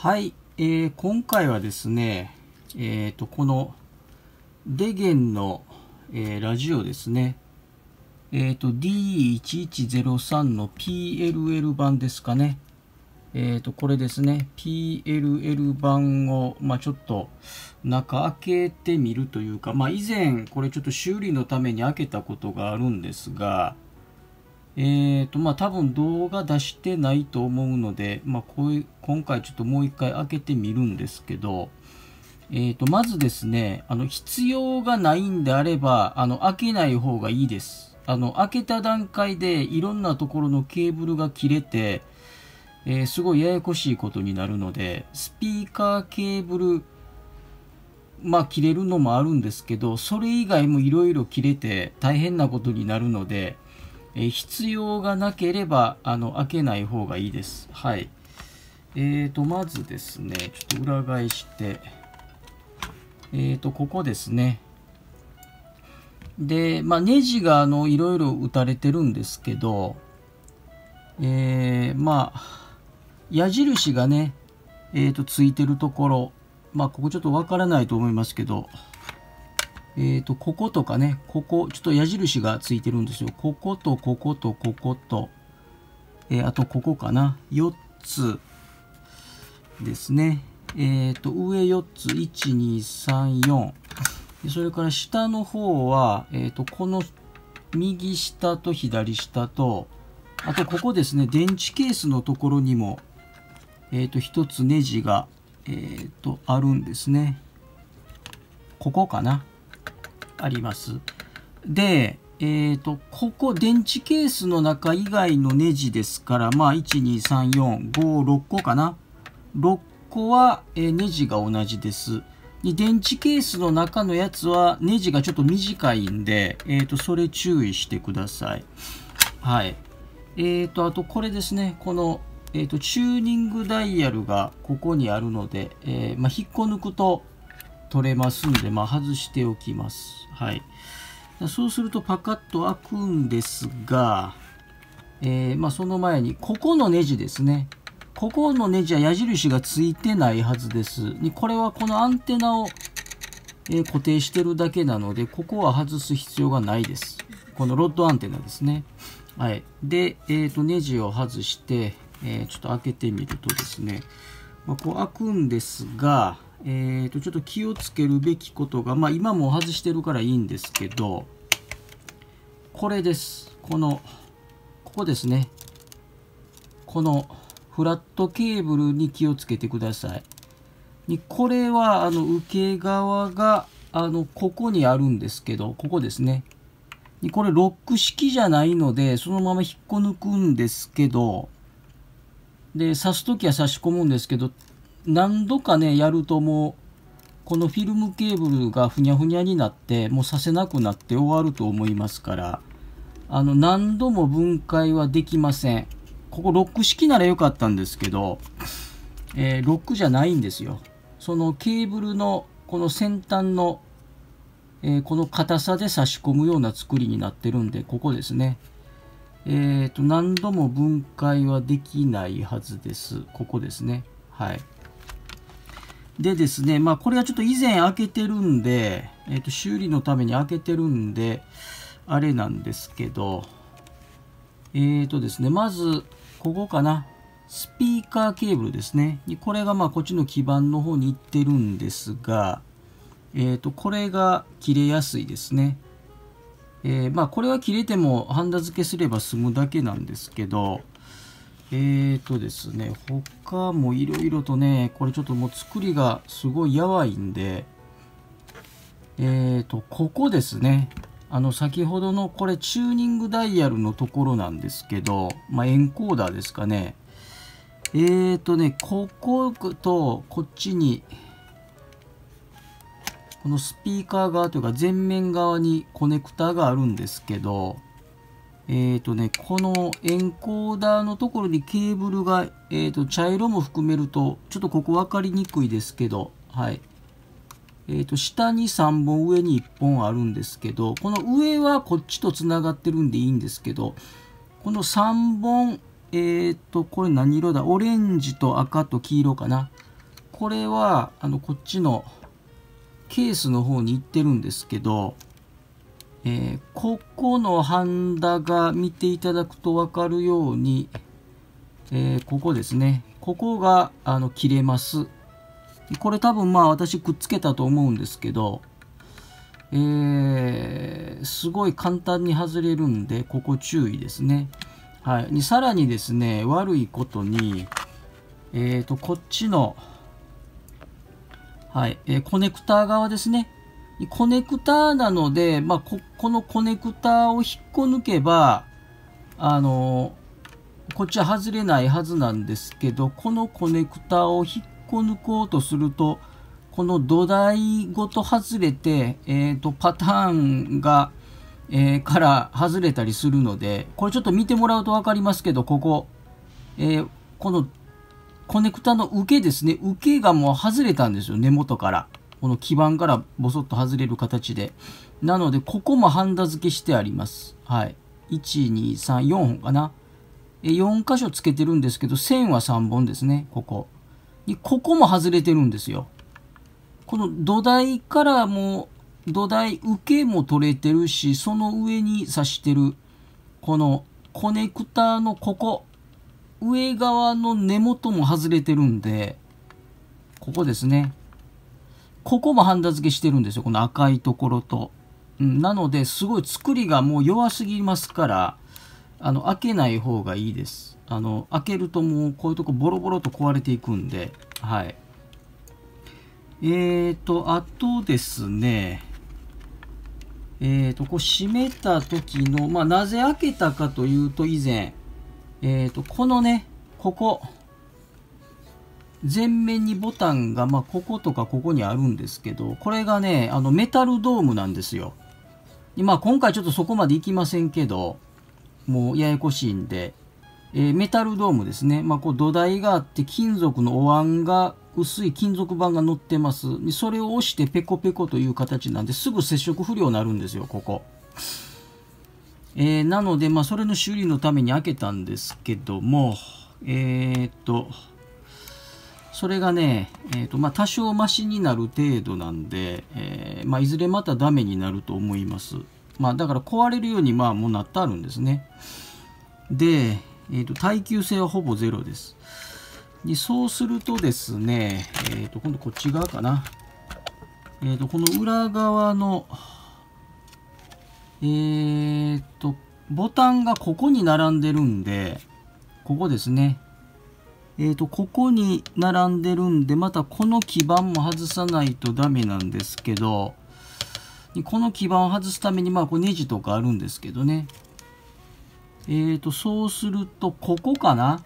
はい、えー、今回はですね、えーと、このデゲンの、えー、ラジオですね、えーと、D1103 の PLL 版ですかね、えーと、これですね、PLL 版を、まあ、ちょっと中開けてみるというか、まあ、以前これちょっと修理のために開けたことがあるんですが、えーとまあ、多分動画出してないと思うので、まあ、こう今回ちょっともう一回開けてみるんですけど、えー、とまずですねあの必要がないんであればあの開けない方がいいです。あの開けた段階でいろんなところのケーブルが切れて、えー、すごいややこしいことになるのでスピーカーケーブルまあ切れるのもあるんですけどそれ以外もいろいろ切れて大変なことになるのでえ必要がなければあの開けない方がいいです。はい。えーと、まずですね、ちょっと裏返して、えーと、ここですね。で、まあ、ネジがあのいろいろ打たれてるんですけど、えー、まあ、矢印がね、えーと、ついてるところ、まあ、ここちょっとわからないと思いますけど、えっ、ー、と、こことかね、ここ、ちょっと矢印がついてるんですよ。こことこことここと、えー、あとここかな。4つですね。えっ、ー、と、上4つ、1、2、3、4。それから下の方は、えっ、と、この右下と左下と、あとここですね、電池ケースのところにも、えっ、と、1つネジが、えっ、と、あるんですね。ここかな。あります。で、えーと、ここ電池ケースの中以外のネジですから、まあ、1,2,3,4,5,6個かな。6個は、えー、ネジが同じです。で電池ケースの中のやつはネジがちょっと短いんで、えーと、それ注意してください。はい。えーと、あとこれですね。この、えーと、チューニングダイヤルがここにあるので、え、まあ、引っこ抜くと取れますんで、まあ、外しておきます。はい。そうするとパカッと開くんですが、えー、まあ、その前に、ここのネジですね。ここのネジは矢印がついてないはずです。これはこのアンテナを、え、固定してるだけなので、ここは外す必要がないです。このロッドアンテナですね。はい。で、えっ、ー、と、ネジを外して、えちょっと開けてみるとですね、まあ、こう開くんですが、えーと、ちょっと気をつけるべきことが、まあ、今も外してるからいいんですけど、これです。この、ここですね。このフラットケーブルに気をつけてください。にこれは、あの、受け側が、あの、ここにあるんですけど、ここですね。これロック式じゃないので、そのまま引っこ抜くんですけど、で、刺すときは刺し込むんですけど、何度かね、やるともう、このフィルムケーブルがふにゃふにゃになって、もうさせなくなって終わると思いますから、あの、何度も分解はできません。ここロック式ならよかったんですけど、えー、ロックじゃないんですよ。そのケーブルのこの先端の、えー、この硬さで差し込むような作りになってるんで、ここですね。えっ、ー、と、何度も分解はできないはずです。ここですね。はい。でですね、まあこれはちょっと以前開けてるんで、えっ、ー、と修理のために開けてるんで、あれなんですけど、えっ、ー、とですね、まず、ここかな。スピーカーケーブルですね。これがまあこっちの基板の方に行ってるんですが、えっ、ー、と、これが切れやすいですね。えー、まあこれは切れてもハンダ付けすれば済むだけなんですけど、えーとですね、他もいろいろとね、これちょっともう作りがすごいやばいんで、えーと、ここですね。あの、先ほどのこれチューニングダイヤルのところなんですけど、まあ、エンコーダーですかね。えーとね、こことこっちに、このスピーカー側というか前面側にコネクタがあるんですけど、えっ、ー、とね、このエンコーダーのところにケーブルが、えっ、ー、と、茶色も含めると、ちょっとここ分かりにくいですけど、はい。えっ、ー、と、下に3本、上に1本あるんですけど、この上はこっちと繋がってるんでいいんですけど、この3本、えっ、と、これ何色だ？オレンジと赤と黄色かな。これはあのこっちのケースの方に行ってるんですけど、えー、ここのハンダが見ていただくと分かるように、えー、ここですね。ここがあの切れます。これ多分まあ私くっつけたと思うんですけど、えー、すごい簡単に外れるんでここ注意ですね。はい、にさらにですね悪いことにえーとこっちのはい、え、コネクター側ですね。コネクターなので、まあ、ここのコネクターを引っこ抜けば、あの、こっちは外れないはずなんですけど、このコネクターを引っこ抜こうとすると、この土台ごと外れて、えーと、パターンが、えー、から外れたりするので、これちょっと見てもらうと分かりますけど、ここ、えー、このコネクタの受けですね。受けがもう外れたんですよ。根元から。この基板からボソッと外れる形で。なので、ここもハンダ付けしてあります。はい。1、2、3、4本かな。4箇所つけてるんですけど、線は3本ですね。ここ。ここも外れてるんですよ。この土台からも、土台受けも取れてるし、その上に刺してる、このコネクターのここ。上側の根元も外れてるんで、ここですね。ここもハンダ付けしてるんですよ。この赤いところと。うん、なので、すごい作りがもう弱すぎますから、あの、開けない方がいいです。あの、開けるともうこういうとこボロボロと壊れていくんで、はい。えーと、あとですね、えーと、こう閉めた時の、まあ、なぜ開けたかというと以前、えっ、ー、と、このね、ここ、前面にボタンが、まあ、こことかここにあるんですけど、これがね、あの、メタルドームなんですよ。まあ、今回ちょっとそこまでいきませんけど、もうややこしいんで、えー、メタルドームですね。まあ、こう土台があって、金属のお椀が、薄い金属板が乗ってます。それを押してペコペコという形なんで、すぐ接触不良になるんですよ、ここ。えー、なので、まあ、それの修理のために開けたんですけども、えー、っと、それがね、えー、と、まあ、多少マシになる程度なんで、えー、まあ、いずれまたダメになると思います。まあ、だから壊れるように、まあ、もうなってあるんですね。で、えっと、耐久性はほぼゼロです。でそうするとですね、えっと、今度こっち側かな。えっと、この裏側の、えー、と、ボタンがここに並んでるんで、ここですね。えー、と、ここに並んでるんで、またこの基板も外さないとダメなんですけど、この基板を外すために、まあ、こうネジとかあるんですけどね。えー、と、そうすると、ここかな？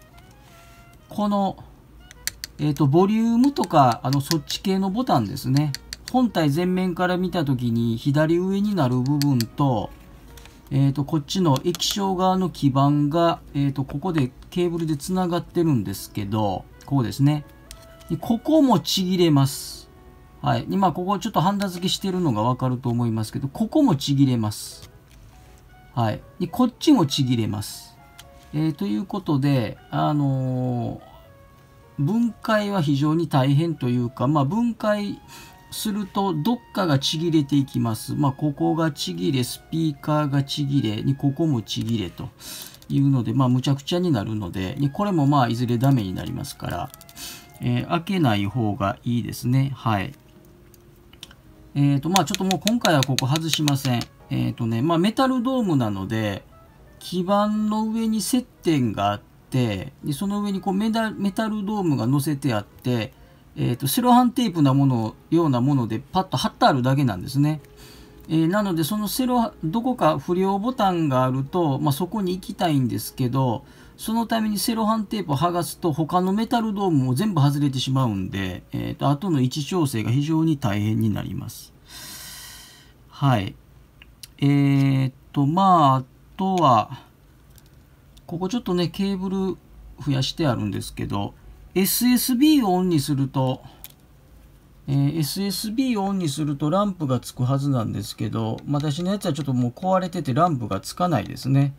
この、えー、と、ボリュームとか、あの、そっち系のボタンですね。本体前面から見た時に左上になる部分と、えー、とこっちの液晶側の基板が、えー、とここでケーブルでつながってるんですけど、こうですね。ここもちぎれます。はい。今、ここちょっとハンダ付けしてるのがわかると思いますけど、ここもちぎれます。はい。でこっちもちぎれます。えー、ということで、あのー、分解は非常に大変というか、まあ、分解するとどっかがちぎれていきます。まあ、ここがちぎれ、スピーカーがちぎれ、にここもちぎれというので、まあ、むちゃくちゃになるので、これもまあ、いずれダメになりますから、えー、開けない方がいいですね。はい。えっ、ー、と、まあ、ちょっともう今回はここ外しません。えっ、ー、とね、まあ、メタルドームなので、基板の上に接点があって、でその上にこうメタメタルドームが乗せてあって、えーと、セロハンテープなものようなものでパッと貼ってあるだけなんですね。えー、なのでそのセロどこか不良ボタンがあると、まあ、そこに行きたいんですけどそのためにセロハンテープを剥がすと他のメタルドームも全部外れてしまうんで、えーと、後の位置調整が非常に大変になります。はい。えー、っとまああとはここちょっとねケーブル増やしてあるんですけど SSB をオンにすると、えー、SSB をオンにするとランプがつくはずなんですけど、私のやつはちょっともう壊れててランプがつかないですね。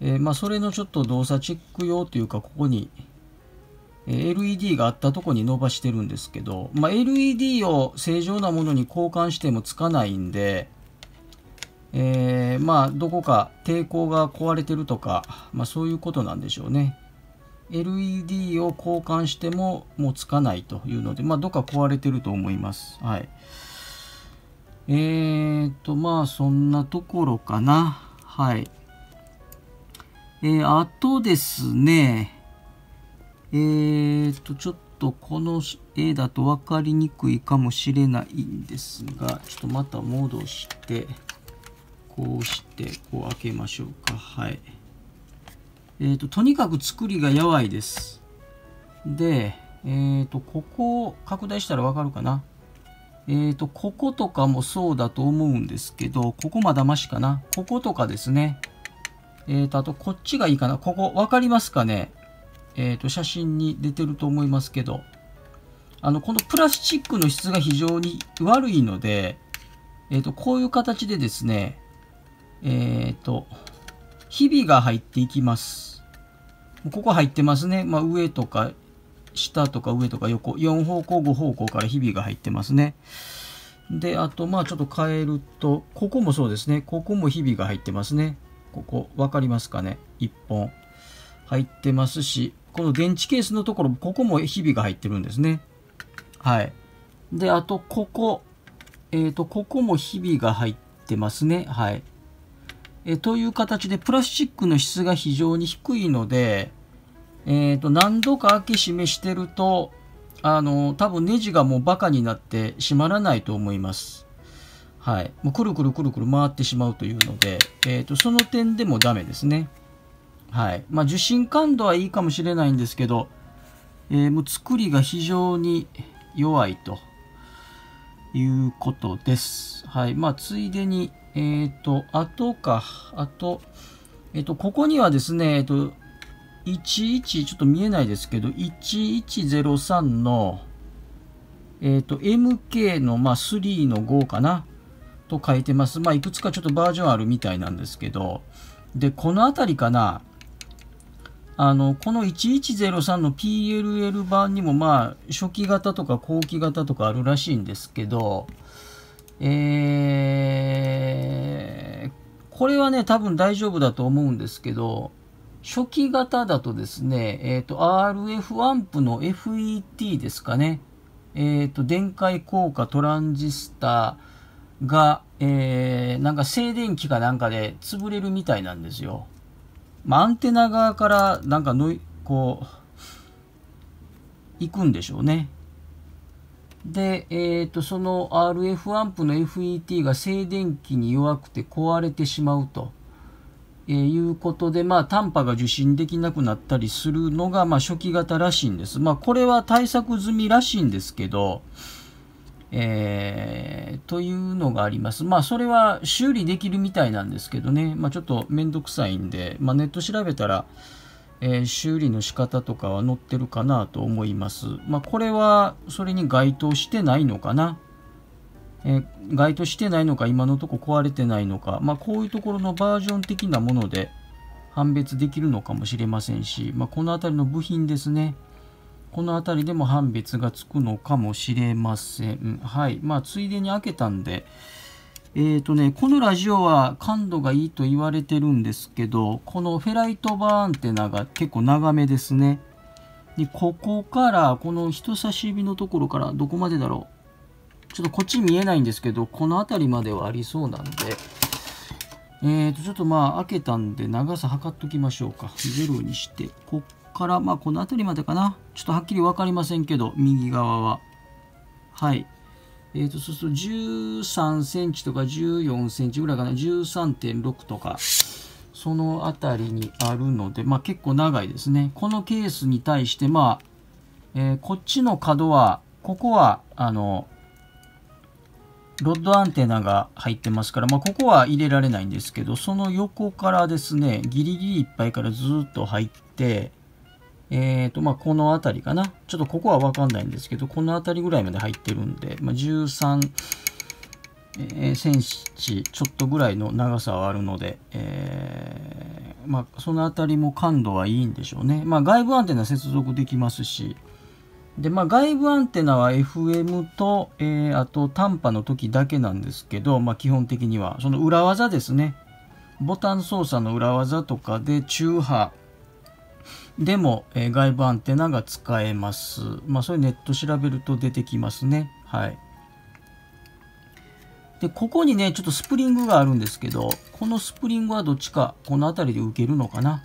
えー、まあ、それのちょっと動作チェック用というか、ここに、え LED があったとこに伸ばしてるんですけど、まあ、LED を正常なものに交換してもつかないんで、えー、まあどこか抵抗が壊れてるとか、まあ、そういうことなんでしょうね LED を交換してももうつかないというので、まあ、どっか壊れてると思います。はい。えーとまあそんなところかな。はい。えー、あとですね。えーとちょっとこの絵だと分かりにくいかもしれないんですがちょっとまた戻してこうしてこう開けましょうか。はい。えーと、とにかく作りがやわいです。でえーとここを拡大したらわかるかな？えーとこことかもそうだと思うんですけどここまだましかな？こことかですね。えーとあとこっちがいいかな？ここ分かりますかね？えーと写真に出てると思いますけど。あのこのプラスチックの質が非常に悪いので、えーとこういう形でですねえっ、と、ひびが入っていきます。ここ入ってますね。まあ、上とか下とか上とか横、4方向5方向からひびが入ってますね。で、あと、まあちょっと変えると、ここもそうですね。ここもひびが入ってますね。ここ、わかりますかね ?1 本。入ってますし、この電池ケースのところ、ここもひびが入ってるんですね。はい。で、あと、ここ。えっ、ー、と、ここもひびが入ってますね。はい。えという形でプラスチックの質が非常に低いので、えー、と何度か開け閉めしてるとあの多分ネジがもうバカになって閉まらないと思います。はい、もうくるくるくるくる回ってしまうというので、えー、とその点でもダメですね。はいまあ、受信感度はいいかもしれないんですけど、えー、もう作りが非常に弱いということです。はいまあ、ついでに、えっ、ー、と、あとか、あと、えっ、ー、と、ここにはですね、えっ、ー、と、11、ちょっと見えないですけど、1103の、えっ、と、MK の、まあ、3の5かなと書いてます。まあ、いくつかちょっとバージョンあるみたいなんですけど、で、この辺りかな、あの、この1103の PLL 版にも、まあ、初期型とか後期型とかあるらしいんですけど、えー、これはね、多分大丈夫だと思うんですけど、初期型だとですね、えっ、ー、と、RF アンプの FET ですかね。えっ、ー、と、電解効果トランジスタが、えー、なんか静電気かなんかで潰れるみたいなんですよ。まあ、アンテナ側からなんかのこう、行くんでしょうね。で、えーと、その RF アンプの FET が静電気に弱くて壊れてしまうと、えー、いうことで、まあ、短波が受信できなくなったりするのが、まあ、初期型らしいんです。まあ、これは対策済みらしいんですけど、えー、というのがあります。まあ、それは修理できるみたいなんですけどね、まあ、ちょっとめんどくさいんで、まあ、ネット調べたら、え、修理の仕方とかは載ってるかなと思います。まあ、これはそれに該当してないのかな。え、該当してないのか、今のとこ壊れてないのか、まあ、こういうところのバージョン的なもので判別できるのかもしれませんし、まあ、この辺りの部品ですね。この辺りでも判別がつくのかもしれません。はい。まあ、ついでに開けたんで、えっ、ー、とね、このラジオは感度がいいと言われてるんですけど、このフェライトバーアンテナが結構長めですね。で、ここから、この人差し指のところからどこまでだろう。ちょっとこっち見えないんですけど、この辺りまではありそうなんで、え、ー、と、ちょっとまあ開けたんで長さ測っときましょうか。ゼロにして、こっから、まあこの辺りまでかな。ちょっとはっきりわかりませんけど、右側は。はい。えー、とそうすると13センチとか14センチぐらいかな、13.6とか、その辺りにあるので、まあ、結構長いですね。このケースに対して、まあ、えー、こっちの角は、ここは、あの、ロッドアンテナが入ってますから、まあ、ここは入れられないんですけど、その横からですね、ギリギリいっぱいからずっと入って、えっ、ー、と、まあ、この辺りかな。ちょっとここはわかんないんですけど、この辺りぐらいまで入ってるんで、まあ、13、えー、センチちょっとぐらいの長さはあるので、えー、まあ、その辺りも感度はいいんでしょうね。まあ、外部アンテナ接続できますし、で、まあ、外部アンテナは FM と、えー、あと短波の時だけなんですけど、まあ、基本的には、その裏技ですね。ボタン操作の裏技とかで中波でも、えー、外部アンテナが使えます。まあ、そういうネット調べると出てきますね。はい。で、ここにね、ちょっとスプリングがあるんですけど、このスプリングはどっちか、この辺りで受けるのかな。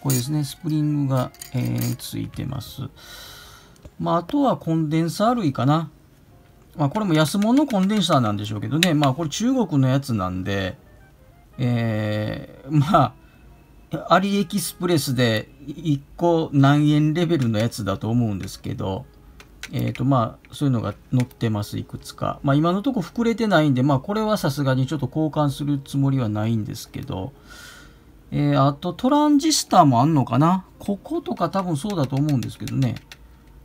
これですね、スプリングが、えー、ついてます。まあ、あとはコンデンサー類かな。まあ、これも安物のコンデンサーなんでしょうけどね、まあ、これ中国のやつなんで、えー、まあ、アリエキスプレスで1個何円レベルのやつだと思うんですけど、えっ、ー、と、まあ、そういうのが載ってます、いくつか。まあ、今のとこ膨れてないんで、まあ、これはさすがにちょっと交換するつもりはないんですけど、えー、あと、トランジスターもあんのかな？こことか多分そうだと思うんですけどね。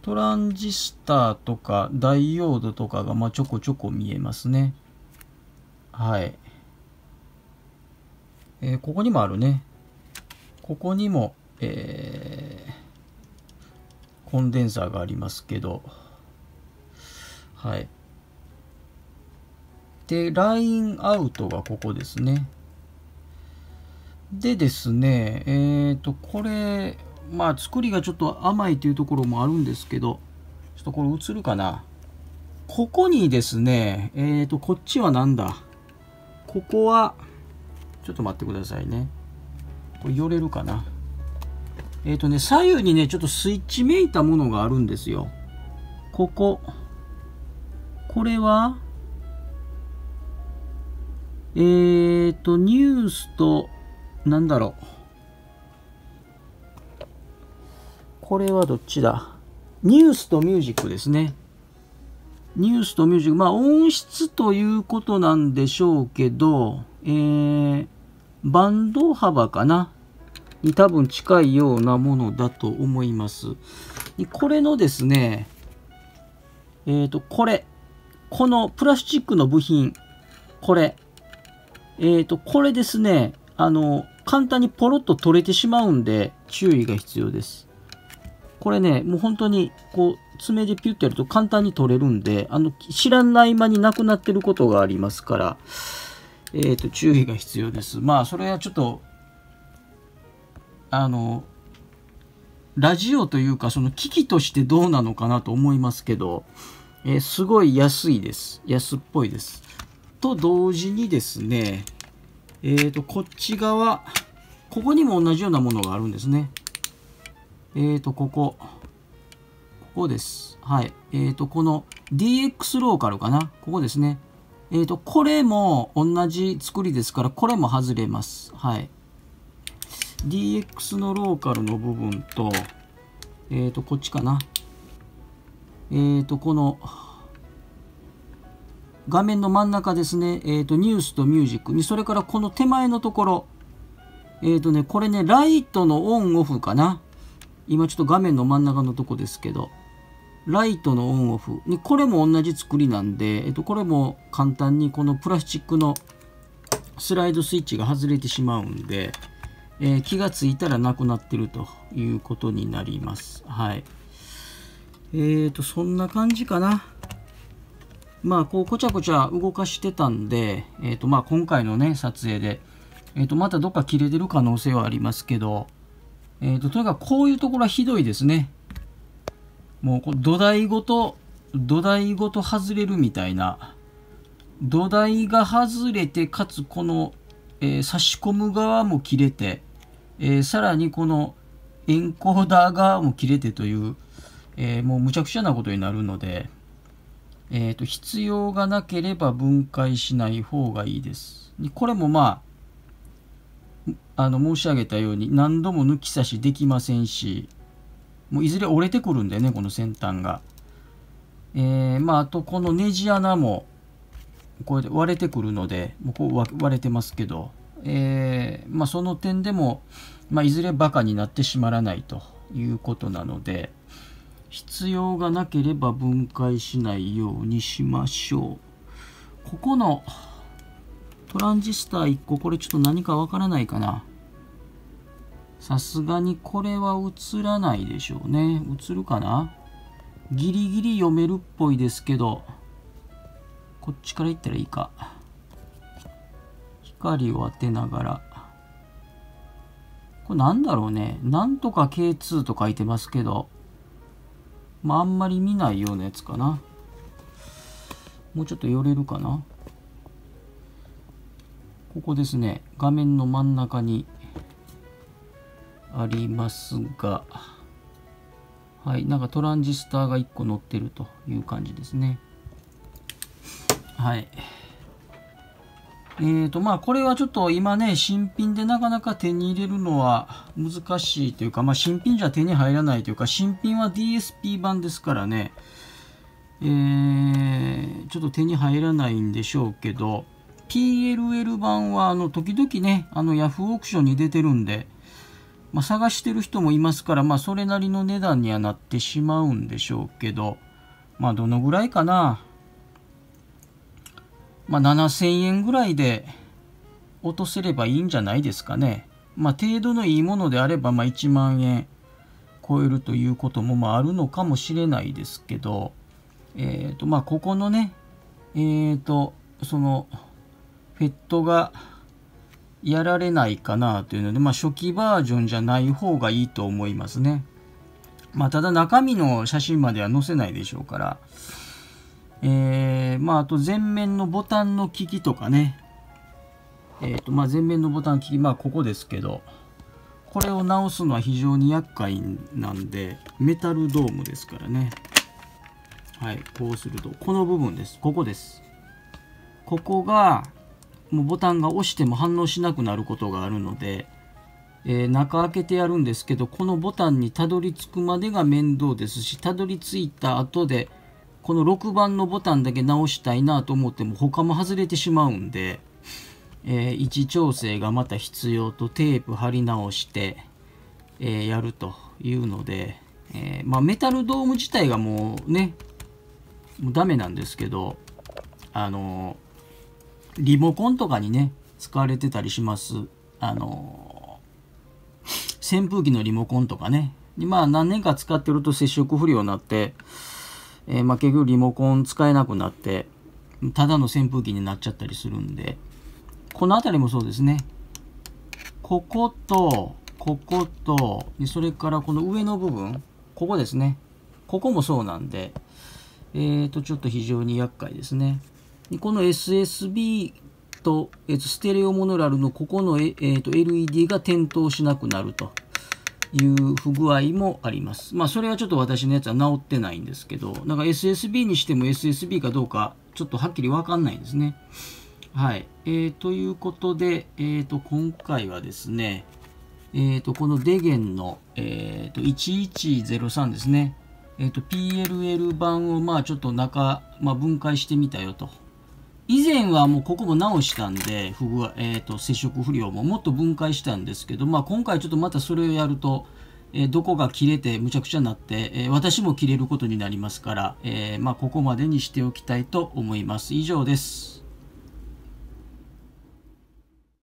トランジスターとかダイオードとかが、まあ、ちょこちょこ見えますね。はい。えー、ここにもあるね。ここにも、えー、コンデンサーがありますけど、はい。で、ラインアウトがここですね。でですね、えっ、ー、と、これ、まあ、作りがちょっと甘いというところもあるんですけど、ちょっとこれ映るかな。ここにですね、えっ、ー、と、こっちはなんだ？ここは、ちょっと待ってくださいね。これ寄れるかな。えっ、ー、とね、左右にね、ちょっとスイッチめいたものがあるんですよ。ここ。これは、えっ、ー、と、ニュースと、なんだろう。これはどっちだ？ニュースとミュージックですね。ニュースとミュージック。まあ、音質ということなんでしょうけど、えー、バンド幅かな？に多分近いようなものだと思います。これのですね、えっ、ー、と、これ、このプラスチックの部品、これ、えっ、ー、と、これですね、あの、簡単にポロッと取れてしまうんで、注意が必要です。これね、もう本当に、こう、爪でピュッてやると簡単に取れるんで、あの、知らない間になくなってることがありますから、えっ、ー、と、注意が必要です。まあ、それはちょっと、あの、ラジオというか、その機器としてどうなのかなと思いますけど、えー、すごい安いです。安っぽいです。と同時にですね、えっ、ー、と、こっち側、ここにも同じようなものがあるんですね。えっ、ー、と、ここ。ここです。はい。えっ、と、この DX ローカルかな。ここですね。えっ、と、これも同じ作りですから、これも外れます。はい。DX のローカルの部分と、えっ、ー、と、こっちかな。えっ、ー、と、この、画面の真ん中ですね、えっ、ー、と、ニュースとミュージックに、それからこの手前のところ、えっ、とね、これね、ライトのオンオフかな。今ちょっと画面の真ん中のとこですけど、ライトのオンオフに、これも同じ作りなんで、えっと、これも簡単にこのプラスチックのスライドスイッチが外れてしまうんで、えー、気がついたらなくなってるということになります。はい。えーと、そんな感じかな。まあ、こう、こちゃこちゃ動かしてたんで、えーと、まあ、今回のね、撮影で、えーと、またどっか切れてる可能性はありますけど、えーと、とにかくこういうところはひどいですね。もう、土台ごと、土台ごと外れるみたいな、土台が外れて、かつこの、えー、差し込む側も切れて、えー、さらにこのエンコーダー側も切れてという、えー、もうむちゃくちゃなことになるので、えーと、必要がなければ分解しない方がいいです。これもまあ、あの申し上げたように何度も抜き差しできませんし、もういずれ折れてくるんでね、この先端が。えー、まあ、あとこのネジ穴もこれで割れてくるので、もうこう割れてますけど、えー、まあ、その点でも、まあ、いずれバカになってしまらないということなので必要がなければ分解しないようにしましょうここのトランジスタ1個、これちょっと何かわからないかな。さすがにこれは映らないでしょうね。映るかな？ギリギリ読めるっぽいですけど、こっちから行ったらいいか。光を当てながら。これなんだろうね。なんとか K2 と書いてますけど、まああんまり見ないようなやつかな。もうちょっと寄れるかな？ここですね画面の真ん中にありますがはいなんかトランジスターが1個乗ってるという感じですね。はい。えーとまあこれはちょっと今ね新品でなかなか手に入れるのは難しいというかまあ新品じゃ手に入らないというか新品は DSP 版ですからねえー、ちょっと手に入らないんでしょうけど PLL 版はあの時々ね、あの Yahoo オークションに出てるんで、まあ、探してる人もいますから、まあ、それなりの値段にはなってしまうんでしょうけど、まあ、どのぐらいかな。まあ、7000円ぐらいで落とせればいいんじゃないですかね。まあ、程度のいいものであれば、まあ、1万円超えるということも、まあ、あるのかもしれないですけど、えっ、ー、と、まあ、ここのね、えっ、ー、と、その、ペットがやられないかなというので、まあ、初期バージョンじゃない方がいいと思いますね。まあ、ただ中身の写真までは載せないでしょうから、えー、まあ、あと前面のボタンの機器とかね、えっ、ー、と、まあ、前面のボタン機器、まあ、ここですけど、これを直すのは非常に厄介なんで、メタルドームですからね。はい、こうすると、この部分です。ここです。ここが、もうボタンが押しても反応しなくなることがあるので、えー、中開けてやるんですけどこのボタンにたどり着くまでが面倒ですしたどり着いた後でこの6番のボタンだけ直したいなと思っても他も外れてしまうんで、えー、位置調整がまた必要とテープ貼り直して、えー、やるというので、えまあ、メタルドーム自体がもうねもうダメなんですけどあのリモコンとかにね、使われてたりします。あの、扇風機のリモコンとかね。まあ何年か使ってると接触不良になって、えー、まあ結局リモコン使えなくなって、ただの扇風機になっちゃったりするんで、この辺りもそうですね。ここと、ここと、それからこの上の部分、ここですね。ここもそうなんで、えっ、ー、と、ちょっと非常に厄介ですね。この SSB と、えー、とステレオモノラルのここの、えー、と LED が点灯しなくなるという不具合もあります。まあそれはちょっと私のやつは直ってないんですけど、なんか SSB にしても SSB かどうかちょっとはっきりわかんないんですね。はい。えー、ということで、えー、と今回はですね、えー、とこのデゲンの、えー、と1103ですね、えー、と PLL 版をまあちょっと中、まあ、分解してみたよと以前はもうここも直したんで、不具合、えっ、ー、と、接触不良ももっと分解したんですけど、まあ今回ちょっとまたそれをやると、えー、どこが切れてむちゃくちゃになって、えー、私も切れることになりますから、えまあここまでにしておきたいと思います。以上です。